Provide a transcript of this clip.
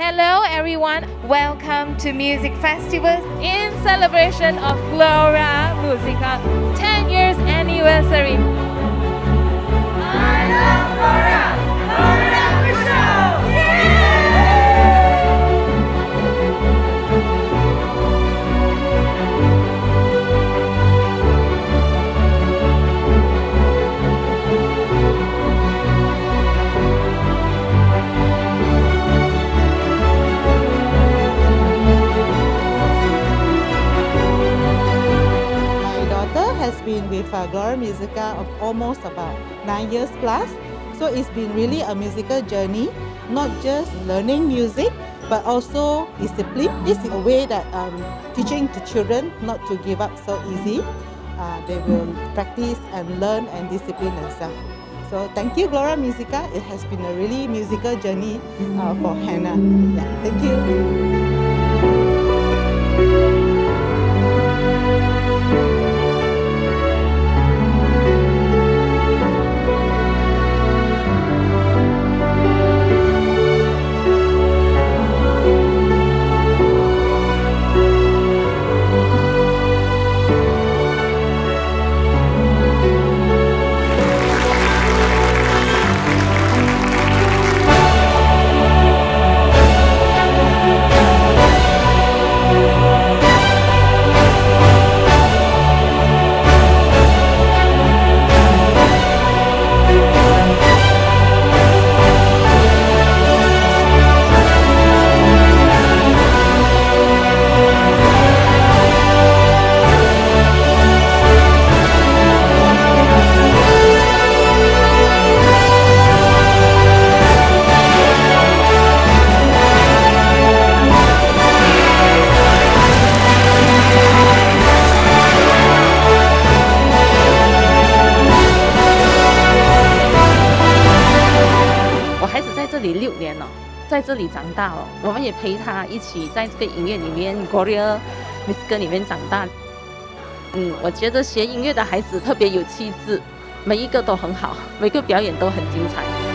Hello everyone, welcome to Music Festivals in celebration of Gloria Musica 10 years anniversary. Been with uh, Gloria Musica of almost about nine years plus. So it's been really a musical journey, not just learning music, but also discipline. It's a way that um, teaching the children not to give up so easy. Uh, they will practice and learn and discipline themselves. So thank you, Gloria Musica. It has been a really musical journey uh, for Hannah. Yeah, thank you. 六年了，在这里长大了，我们也陪他一起在这个音乐里面 Gloria Miss 歌里面长大。嗯，我觉得学音乐的孩子特别有气质，每一个都很好，每个表演都很精彩。